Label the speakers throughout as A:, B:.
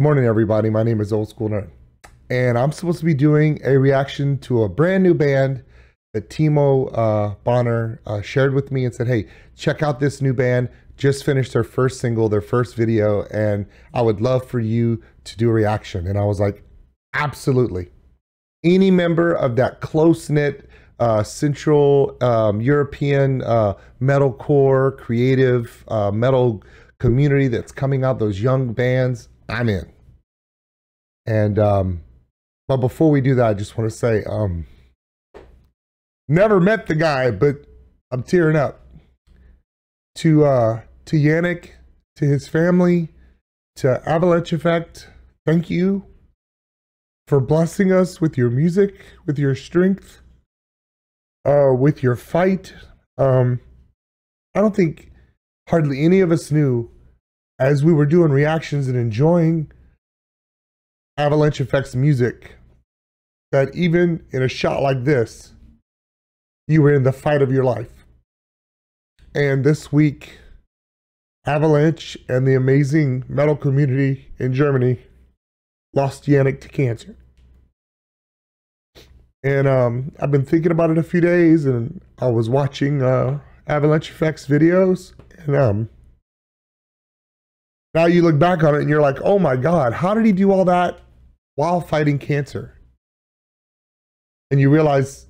A: Good morning, everybody. My name is Old School Nerd, and I'm supposed to be doing a reaction to a brand new band that Timo uh, Bonner uh, shared with me and said, "Hey, check out this new band. Just finished their first single, their first video, and I would love for you to do a reaction." And I was like, "Absolutely." Any member of that close knit uh, Central um, European uh, metalcore creative uh, metal community that's coming out, those young bands, I'm in. And um, but before we do that, I just want to say, um, never met the guy, but I'm tearing up. To uh, to Jannick, to his family, to Avalanche Effect, thank you for blessing us with your music, with your strength, uh, with your fight. Um, I don't think hardly any of us knew as we were doing reactions and enjoying Avalanche Effects music that even in a shot like this, you were in the fight of your life. And this week, Avalanche and the amazing metal community in Germany lost Jannick to cancer. And um, I've been thinking about it a few days, and I was watching uh, Avalanche Effects videos, and um, now you look back on it and you're like, oh my God, how did he do all that while fighting cancer? And you realize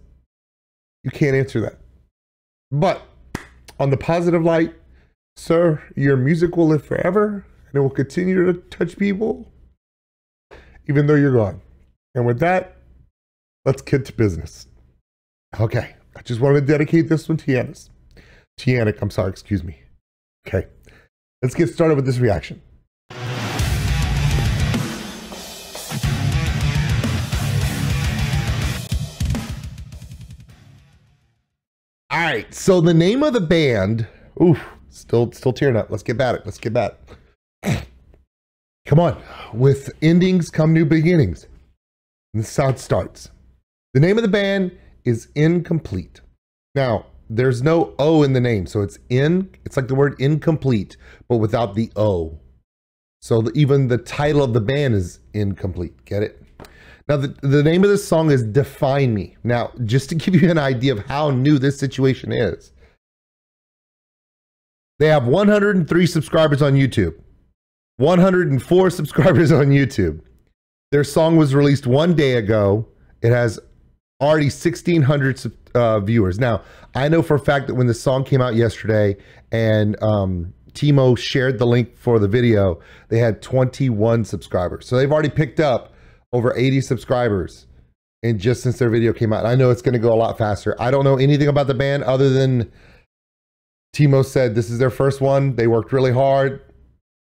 A: you can't answer that. But on the positive light, sir, your music will live forever and it will continue to touch people even though you're gone. And with that, let's get to business. Okay, I just wanted to dedicate this one to. To Jannick, I'm sorry, excuse me. Okay. Let's get started with this reaction. All right, so the name of the band, oof, still still tearing up. Let's get at it. Let's get at it. Come on. With endings come new beginnings. And it starts. The name of the band is Incmplete. Now, there's no O in the name. So it's in, it's like the word incomplete, but without the O. So the, even the title of the band is incomplete. Get it? Now, the, the name of this song is Define Me. Now, just to give you an idea of how new this situation is, they have 103 subscribers on YouTube, 104 subscribers on YouTube. Their song was released one day ago. It has already 1,600 uh, viewers. Now, I know for a fact that when the song came out yesterday and um, Timo shared the link for the video, they had 21 subscribers. So they've already picked up over 80 subscribers and just since their video came out. I know it's going to go a lot faster. I don't know anything about the band other than Timo said this is their first one. They worked really hard.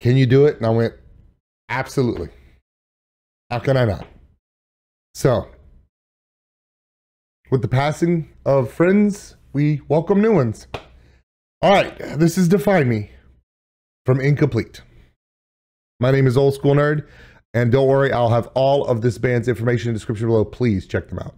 A: Can you do it? And I went, absolutely. How can I not? So with the passing of friends, we welcome new ones. All right, this is Define Me from Incmplete. My name is Old School Nerd, and don't worry, I'll have all of this band's information in the description below. Please check them out.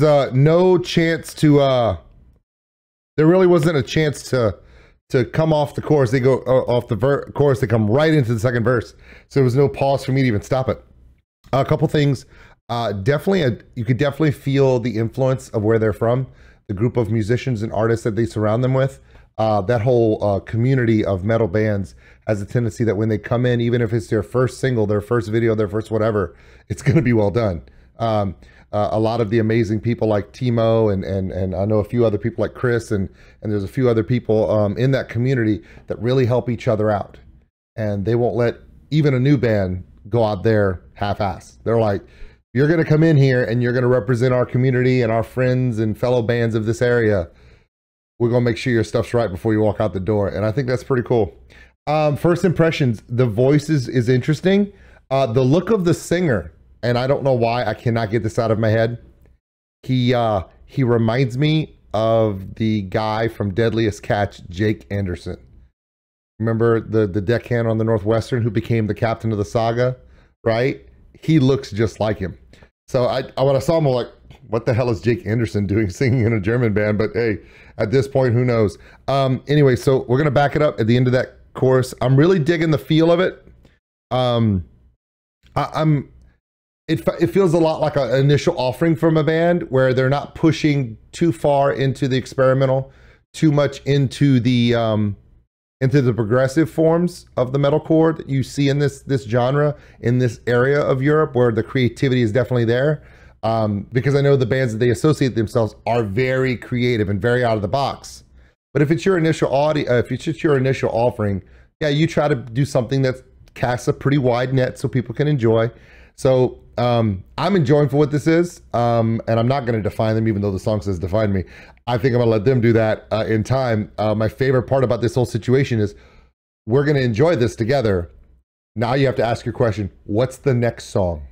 A: Was uh, no chance to. Uh, there really wasn't a chance to to come off the course. they go uh, off the ver- chorus, they come right into the second verse. So there was no pause for me to even stop it. a couple things. Uh, definitely, a, you could definitely feel the influence of where they're from, the group of musicians and artists that they surround them with. Uh, that whole uh, community of metal bands has a tendency that when they come in, even if it's their first single, their first video, their first whatever, it's going to be well done. Um, uh, a lot of the amazing people like Timo and and and I know a few other people like Chris and and there's a few other people um, in that community that really help each other out, and they won't let even a new band go out there half-ass. They're like, you're going to come in here and you're going to represent our community and our friends and fellow bands of this area. We're going to make sure your stuff's right before you walk out the door, and I think that's pretty cool. Um, first impressions, the voice is, is interesting. Uh, the look of the singer and I don't know why I cannot get this out of my head. He uh he reminds me of the guy from Deadliest Catch, Jake Anderson. Remember the the deckhand on the Northwestern who became the captain of the saga, right? He looks just like him. So I, I when I saw him, I'm like, what the hell is Jake Anderson doing singing in a German band? But hey, at this point, who knows? Um, anyway, so we're gonna back it up at the end of that chorus. I'm really digging the feel of it. Um, I, I'm it, it feels a lot like an initial offering from a band where they're not pushing too far into the experimental, too much into the um, into the progressive forms of the metalcore that you see in this this genre in this area of Europe where the creativity is definitely there. Um, because I know the bands that they associate themselves are very creative and very out of the box. But if it's your initial audio, uh, if it's just your initial offering, yeah, you try to do something that casts a pretty wide net so people can enjoy. So um, I'm enjoying for what this is, um, and I'm not going to define them, even though the song says "define me." I think I'm going to let them do that uh, in time. Uh, my favorite part about this whole situation is we're going to enjoy this together. Now you have to ask your question: What's the next song?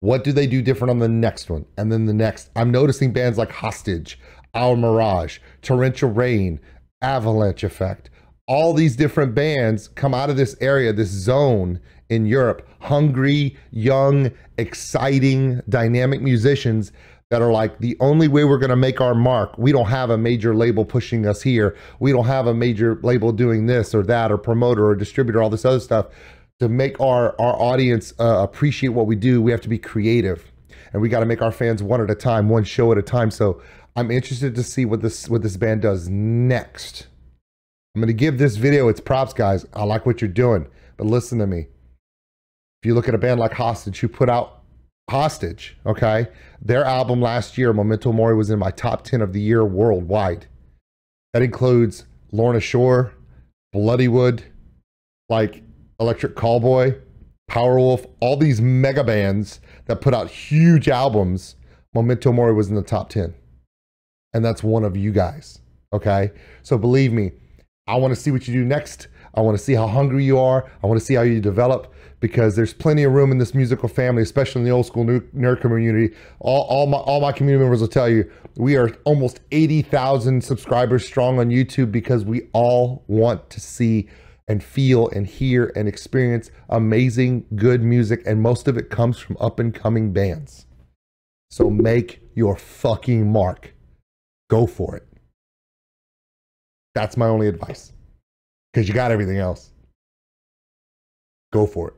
A: What do they do different on the next one, and then the next? I'm noticing bands like Hostage, Our Mirage, Torrential Rain, Avalanche Effect. All these different bands come out of this area, this zone in Europe, hungry, young, exciting, dynamic musicians that are like the only way we're going to make our mark. We don't have a major label pushing us here. We don't have a major label doing this or that or promoter or distributor, all this other stuff. To make our our audience uh, appreciate what we do, we have to be creative, and we got to make our fans one at a time, one show at a time. So I'm interested to see what this what this band does next. I'm going to give this video its props, guys. I like what you're doing, but listen to me. If you look at a band like Hostage, who put out Hostage, okay, their album last year, Memento Mori, was in my top 10 of the year worldwide. That includes Lorna Shore, Bloodywood, like Electric Callboy, Powerwolf, all these mega bands that put out huge albums. Memento Mori was in the top 10. And that's one of you guys. Okay. So believe me, I want to see what you do next. I want to see how hungry you are. I want to see how you develop because there's plenty of room in this musical family, especially in the old school nerd community. All, all my all my community members will tell you we are almost 80,000 subscribers strong on YouTube because we all want to see and feel and hear and experience amazing good music and most of it comes from up and coming bands. So make your fucking mark. Go for it. That's my only advice. Cuz you got everything else. Go for it.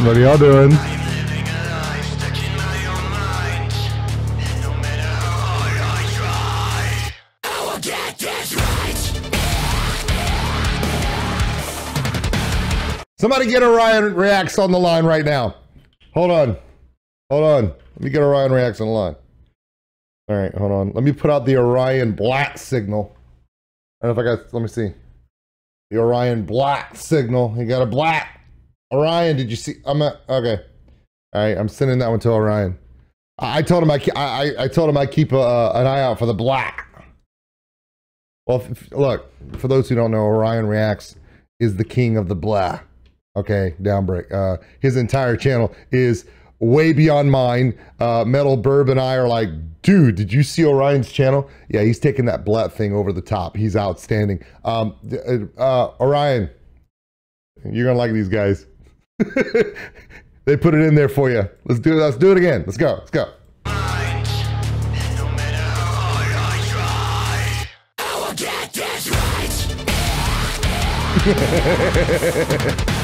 A: What are y'all doing? Somebody get Orion Reacts on the line right now. Hold on. Hold on. Let me get Orion Reacts on the line. All right, hold on. Let me put out the Orion Black signal. I don't know if I got, let me see. The Orion Black signal. You got a black. Orion, did you see? I'm at, okay. All right, I'm sending that one to Orion. I, I told him I, I, I told him I keep a, uh, an eye out for the black. Well, f- look, for those who don't know, Orion Reacts is the king of the blah. Okay, downbreak. Uh, his entire channel is way beyond mine. Uh, Metal Burb and I are like, dude, did you see Orion's channel? Yeah, he's taking that blat thing over the top. He's outstanding. Um, uh, uh, Orion, you're gonna like these guys. they put it in there for you. Let's do it. Let's do it again. Let's go. Let's go.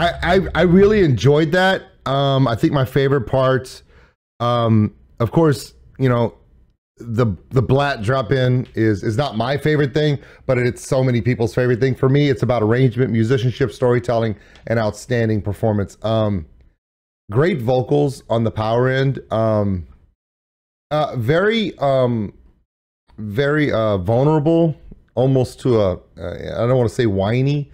A: I, I, I really enjoyed that. Um, I think my favorite part, um, of course, you know, the the blat drop in is is not my favorite thing, but it's so many people's favorite thing. For me, it's about arrangement, musicianship, storytelling, and outstanding performance. Um, great vocals on the power end. Um, uh, very um, very uh, vulnerable, almost to a uh, I don't want to say whiny,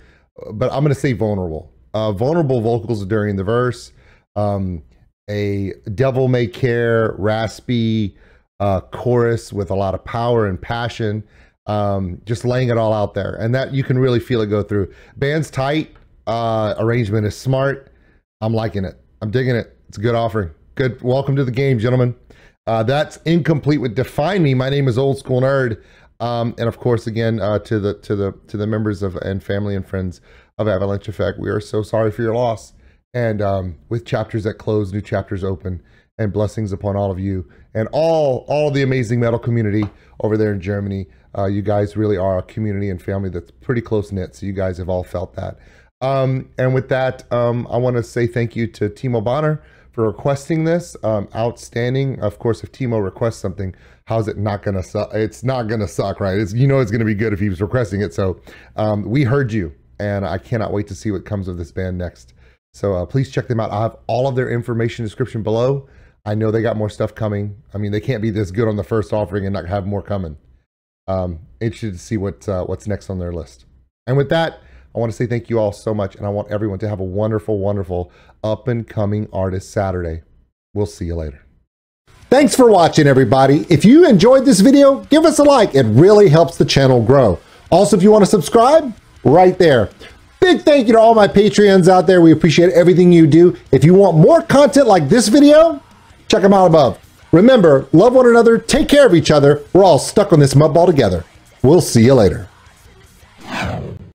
A: but I'm going to say vulnerable uh, vulnerable vocals during the verse, um, a devil may care, raspy uh, chorus with a lot of power and passion, um, just laying it all out there. And that you can really feel it go through. Band's tight, uh, arrangement is smart. I'm liking it. I'm digging it. It's a good offering. Good. Welcome to the game, gentlemen. Uh, that's incomplete with define me. My name is Old School Nerd, um, and of course, again uh, to the to the to the members of and family and friends of Avalanche Effect. We are so sorry for your loss. And um, with chapters that close, new chapters open, and blessings upon all of you and all all the amazing metal community over there in Germany. Uh, you guys really are a community and family that's pretty close knit. So you guys have all felt that. Um, and with that, um, I want to say thank you to Timo Bonner for requesting this. Um, outstanding. Of course, if Timo requests something, how's it not gonna suck? It's not gonna suck, right? It's you know it's gonna be good if he was requesting it. So um, we heard you and I cannot wait to see what comes of this band next. So uh, please check them out. I have all of their information description below. I know they got more stuff coming. I mean, they can't be this good on the first offering and not have more coming. Um, interested to see what uh, what's next on their list. And with that, I want to say thank you all so much, and I want everyone to have a wonderful, wonderful up and coming artist Saturday. We'll see you later. Thanks for watching, everybody. If you enjoyed this video, give us a like. It really helps the channel grow. Also, if you want to subscribe, right there. Big thank you to all my Patreons out there. We appreciate everything you do. If you want more content like this video, check them out above. Remember, love one another, take care of each other. We're all stuck on this mud ball together. We'll see you later.